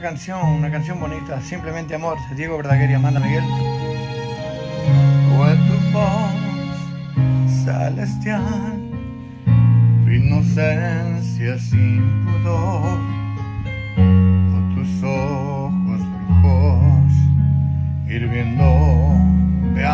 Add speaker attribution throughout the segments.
Speaker 1: canción, una canción bonita, Simplemente Amor, de Diego Verdaguer y Amanda Miguel. Fue tu voz celestial, tu inocencia sin pudor, o tus ojos rojos hirviendo de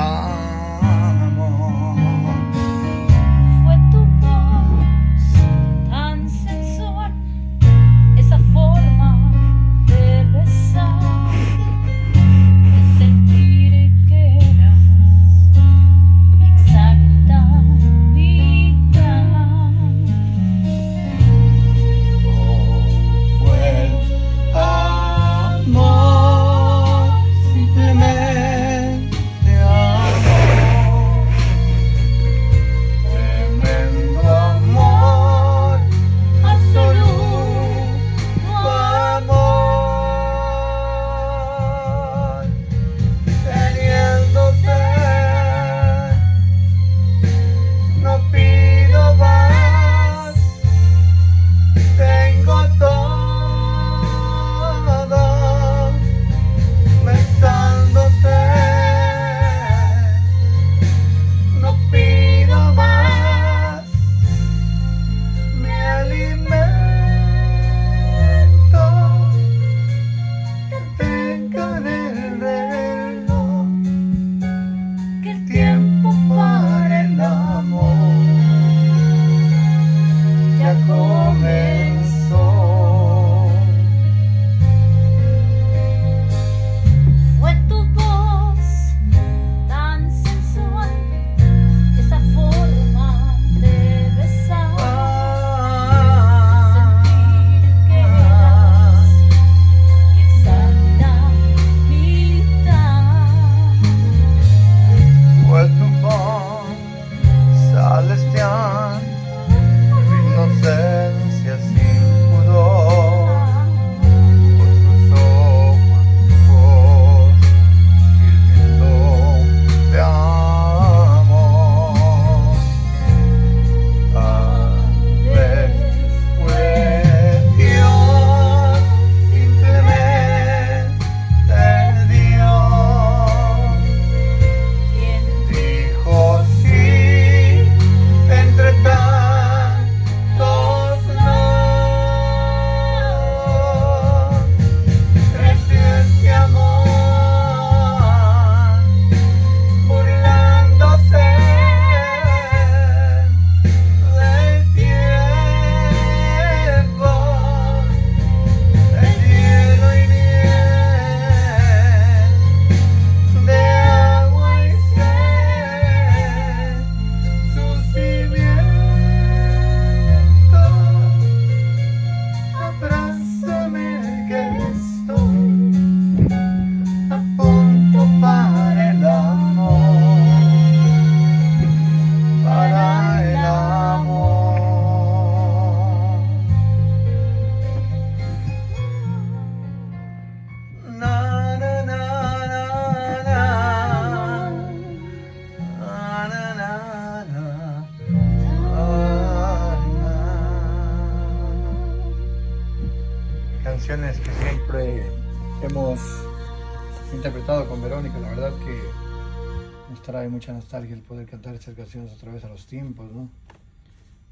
Speaker 1: mucha nostalgia el poder cantar estas canciones otra vez a los tiempos, ¿no?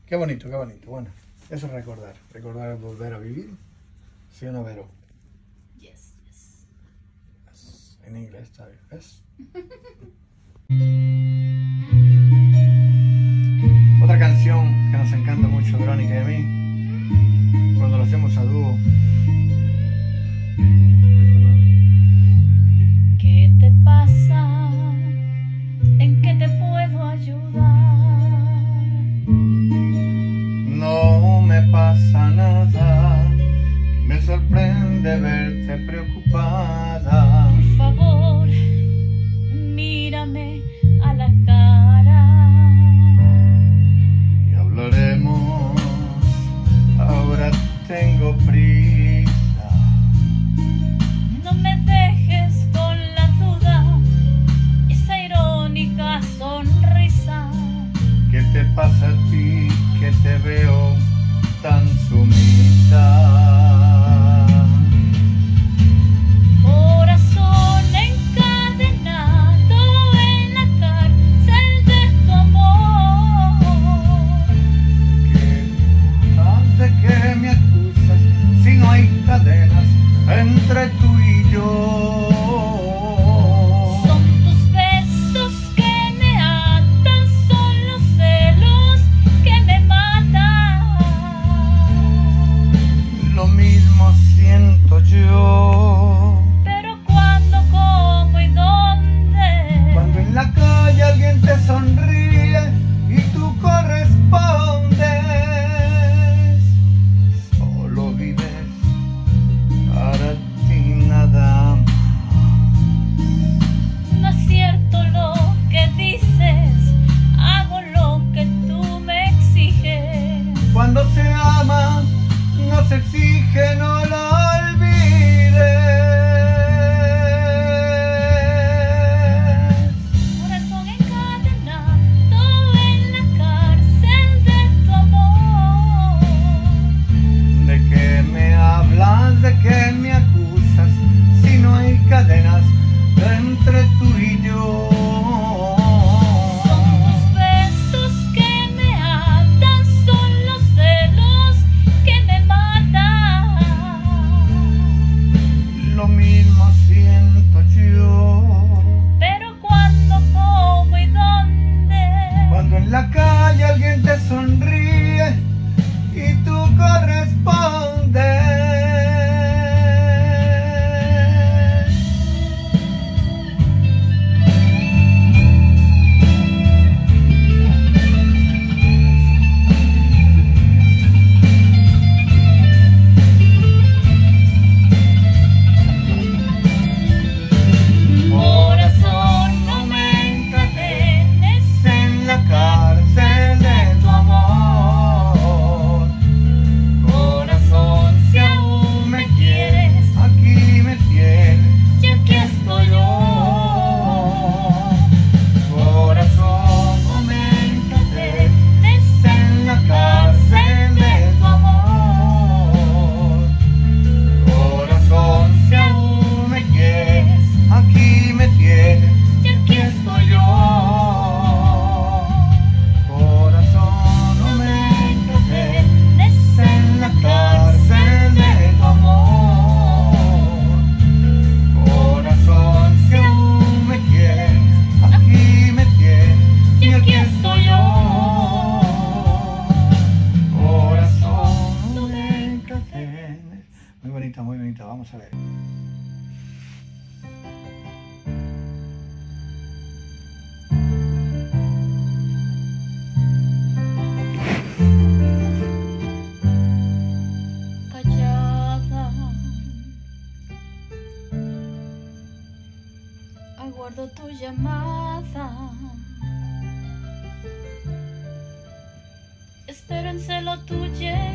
Speaker 1: Qué bonito, qué bonito. Bueno, eso es recordar. Recordar volver a vivir. ¿Sí o no, Vero?
Speaker 2: Yes, yes.
Speaker 1: En inglés, ¿sabes? ¿Ves? Otra canción que nos encanta mucho, Verónica y a mí, cuando lo hacemos a dúo.
Speaker 2: Pasa a
Speaker 1: ti que te veo tan sumisa?
Speaker 2: Cuando
Speaker 1: se ama, no se exige, no
Speaker 2: llamada. Espero en celo tu llegada.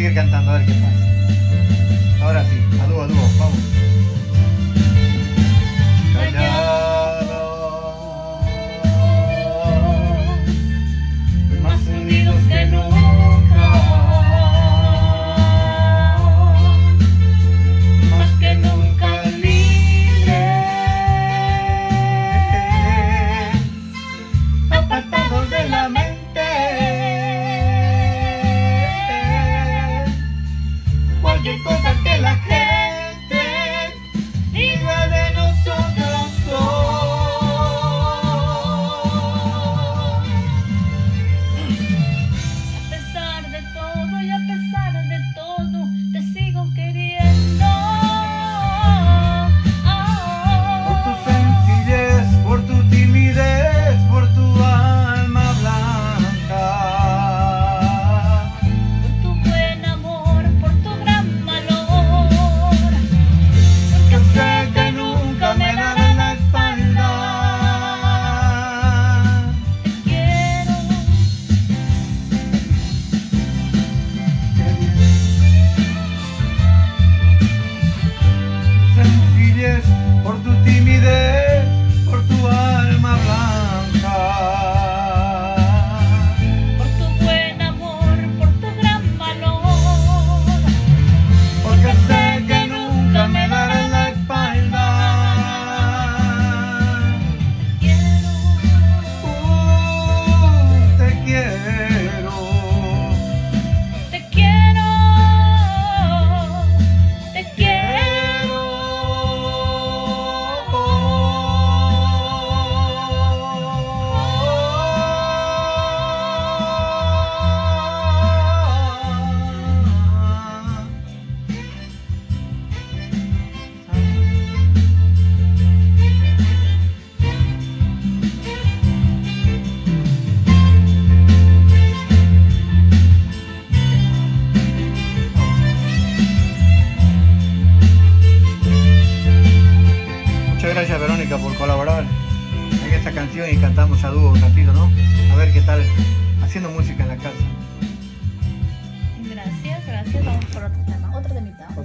Speaker 1: seguir cantando, a ver qué pasa. Ahora sí, a dúo, a dúo, vamos.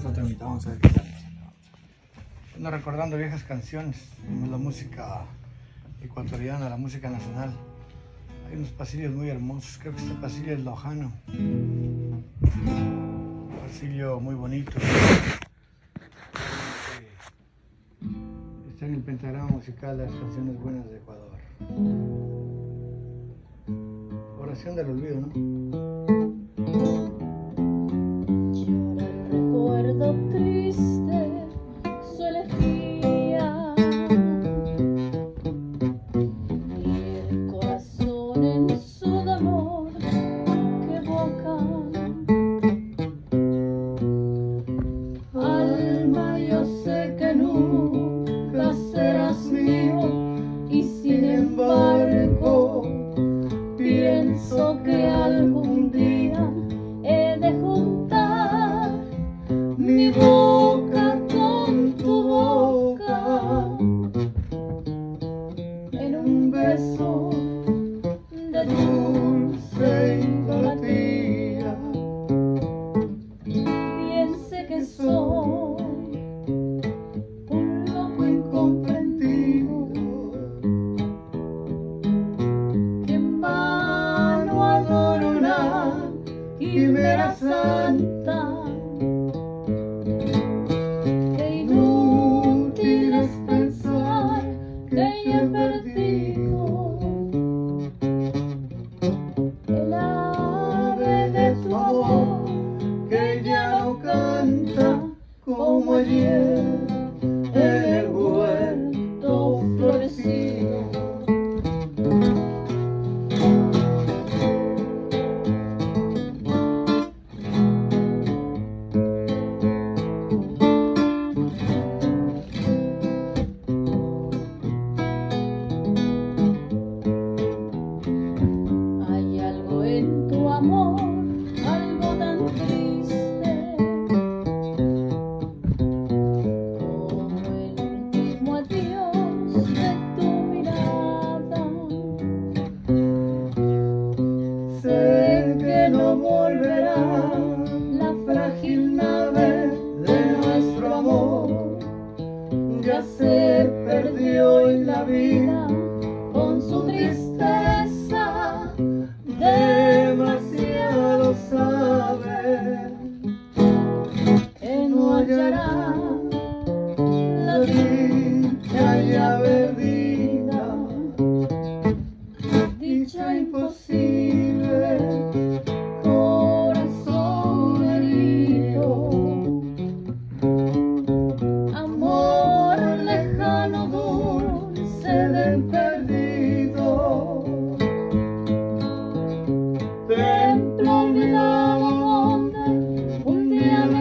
Speaker 2: otra vamos
Speaker 1: a ver qué tal. Ando recordando viejas canciones, la música ecuatoriana, la música nacional. Hay unos pasillos muy hermosos, creo que este pasillo es lojano. Un pasillo muy bonito. Está en el pentagrama musical las canciones buenas de Ecuador. Oración del olvido, ¿no?
Speaker 2: recuerdo triste. love.